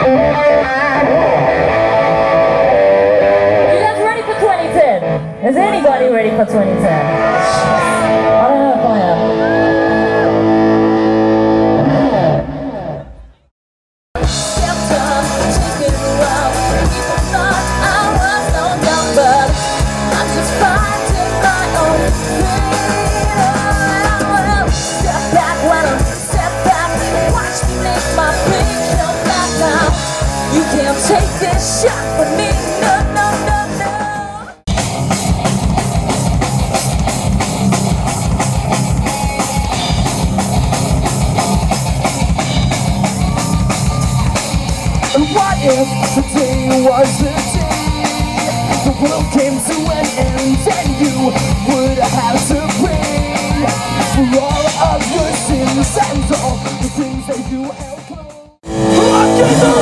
You guys ready for 2010? Is anybody ready for 2010? You can't take this shot from me, no, no, no, no. And what if today was the day the world came to an end and you would have to pay for all of your sins and all the things that you? I gave